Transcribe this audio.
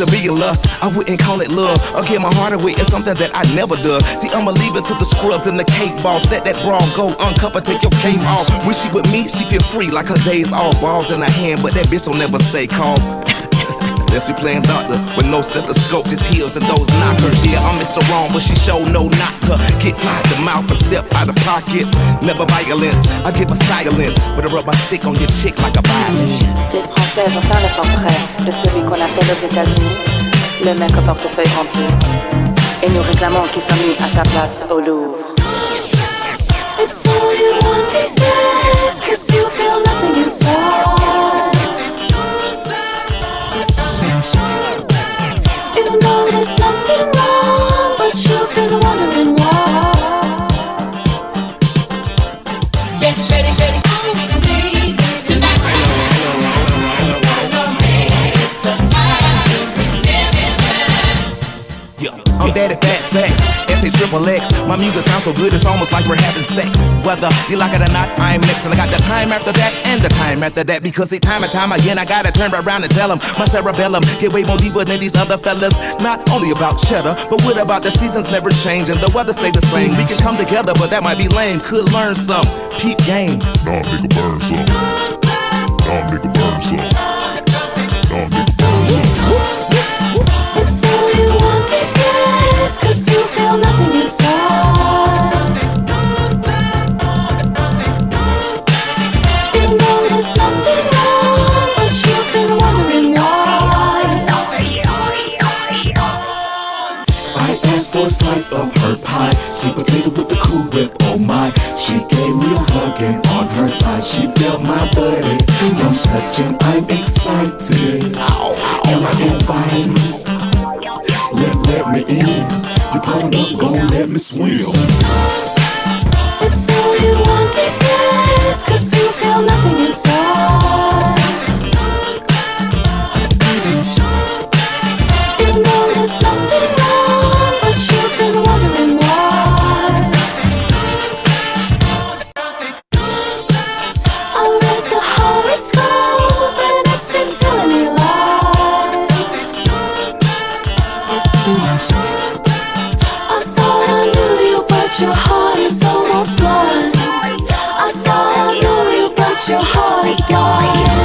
To be a lust, I wouldn't call it love. Give my heart away, it's something that I never do. See, I'ma leave it to the scrubs and the cake balls. Let that bra go, uncover, take your cape off. When she with me, she feel free like her days all balls in her hand, but that bitch don't never say call. Unless we playing doctor with no stethoscope, just heels and those knockers. Yeah, I'm Mr. Wrong, but she show no knock to get by the mouth and step out of pocket. Never violence, I give a silence, but I rub my stick on your chick like a violin. Les Françaises ont peint le portrait de celui qu'on appelle aux États-Unis le mec au portefeuille rempli. Et nous réclamons qu'il soit mis à sa place au Louvre. I'm daddy Fat Sax, S-A triple X. My music sounds so good, it's almost like we're having sex. Whether you like it or not, I'm next. And I got the time after that and the time after that. Because the time and time again, I gotta turn around and tell them my cerebellum get way more deeper than these other fellas. Not only about cheddar, but what about the seasons never change and the weather stay the same? We can come together, but that might be lame. Could learn some. Peep game. Nah, nigga, burn some. Nah, nigga, burn some. Slice of her pie, sweet potato with the cool whip. Oh my, she gave me a hug and on her thigh she felt my body. I'm touching, I'm excited, and I invite. Let let me in. You caught up, gon' let me swim. your heart is blind.